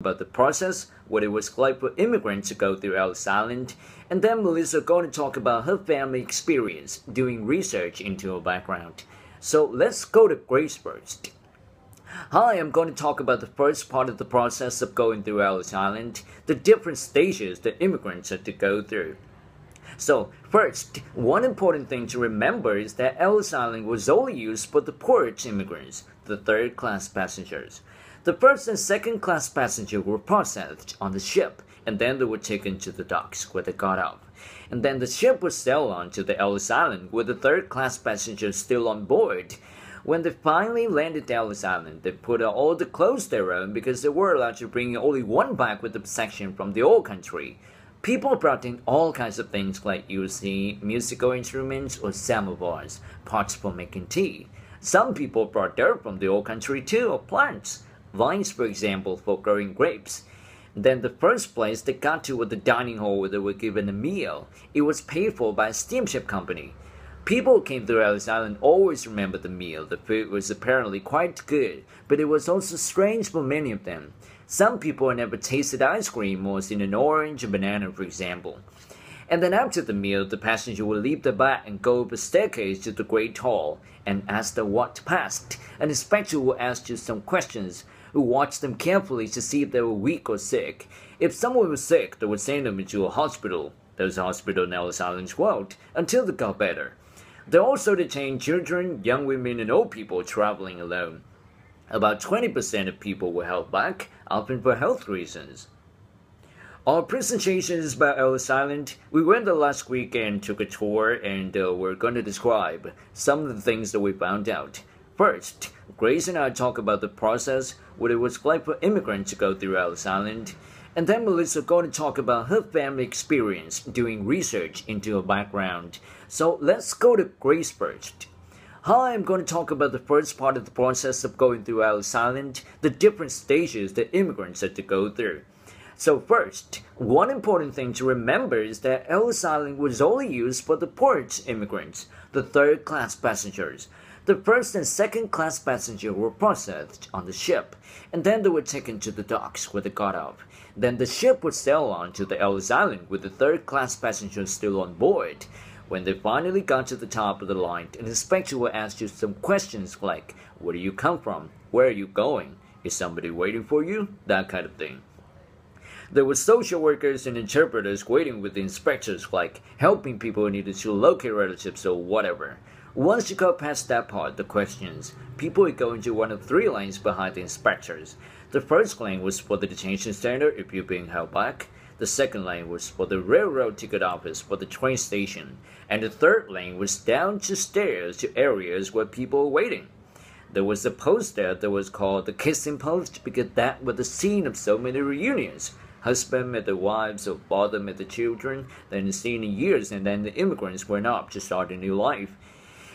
about the process, what it was like for immigrants to go through Ellis Island, and then Melissa going to talk about her family experience doing research into her background. So let's go to Grace first. Hi, I'm going to talk about the first part of the process of going through Ellis Island, the different stages that immigrants had to go through. So, first, one important thing to remember is that Ellis Island was only used for the poorest immigrants, the third class passengers. The first and second class passengers were processed on the ship, and then they were taken to the docks where they got off. And then the ship would sail on to the Ellis Island with the third class passengers still on board. When they finally landed Ellis Island, they put all the clothes they own because they were allowed to bring only one bag with the section from the old country. People brought in all kinds of things like you see musical instruments or samovars, pots for making tea. Some people brought dirt from the old country too, or plants vines, for example, for growing grapes. Then the first place they got to was the dining hall where they were given a meal. It was paid for by a steamship company. People who came through Ellis Island always remembered the meal. The food was apparently quite good, but it was also strange for many of them. Some people had never tasted ice cream or seen an orange or banana, for example. And then after the meal, the passenger would leave the bar and go up a staircase to the great hall and ask them what passed. An inspector would ask you some questions who watched them carefully to see if they were weak or sick. If someone was sick, they would send them into a hospital. There was a hospital in Ellis Island's world until they got better. They also detained children, young women, and old people traveling alone. About 20% of people were held back, often for health reasons. Our presentation is about Ellis Island. We went there last week and took a tour, and uh, we're going to describe some of the things that we found out. First, Grace and I talk about the process, what it was like for immigrants to go through Ellis Island, and then Melissa going to talk about her family experience doing research into her background. So let's go to Grace first. Hi, I'm going to talk about the first part of the process of going through Ellis Island, the different stages that immigrants had to go through. So first, one important thing to remember is that Ellis Island was only used for the poorest immigrants, the third class passengers. The first and second class passengers were processed on the ship, and then they were taken to the docks where they got off. Then the ship would sail on to the Ellis Island with the third class passengers still on board. When they finally got to the top of the line, an inspector would ask you some questions like, Where do you come from? Where are you going? Is somebody waiting for you? That kind of thing. There were social workers and interpreters waiting with the inspectors, like helping people who needed to locate relatives or whatever. Once you got past that part, the questions, people would go into one of three lanes behind the inspectors. The first lane was for the detention center if you're being held back. The second lane was for the railroad ticket office for the train station. And the third lane was down to stairs to areas where people were waiting. There was a post there that was called the kissing post because that was the scene of so many reunions. Husband met the wives or father met the children, then seen in years, and then the immigrants went up to start a new life.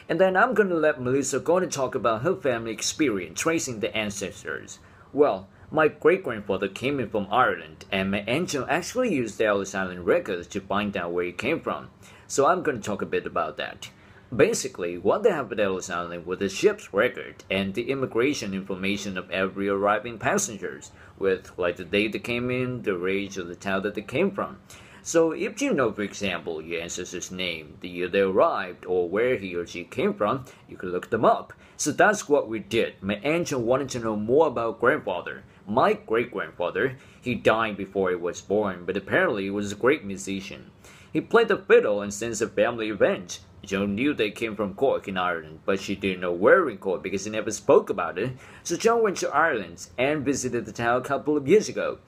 And then I'm to let Melissa go and talk about her family experience tracing the ancestors. Well, my great grandfather came in from Ireland, and my aunt actually used the Ellis Island records to find out where he came from. So I'm to talk a bit about that. Basically, what they have at Ellis Island was the ship's record and the immigration information of every arriving passengers, with like the date they came in, the age of the town that they came from. So if you know, for example, your ancestor's name, the year they arrived, or where he or she came from, you can look them up. So that's what we did. My aunt wanted to know more about grandfather. My great-grandfather, he died before I was born, but apparently he was a great musician. He played the fiddle and since a family event. Joan knew they came from Cork in Ireland, but she didn't know where in Cork because he never spoke about it. So Joan went to Ireland and visited the town a couple of years ago.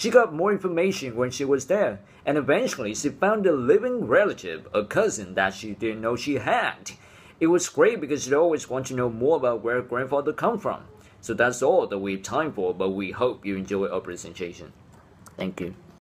She got more information when she was there, and eventually she found a living relative, a cousin that she didn't know she had. It was great because she always wanted to know more about where grandfather come from. So that's all that we have time for, but we hope you enjoy our presentation. Thank you.